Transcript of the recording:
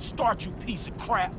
start, you piece of crap.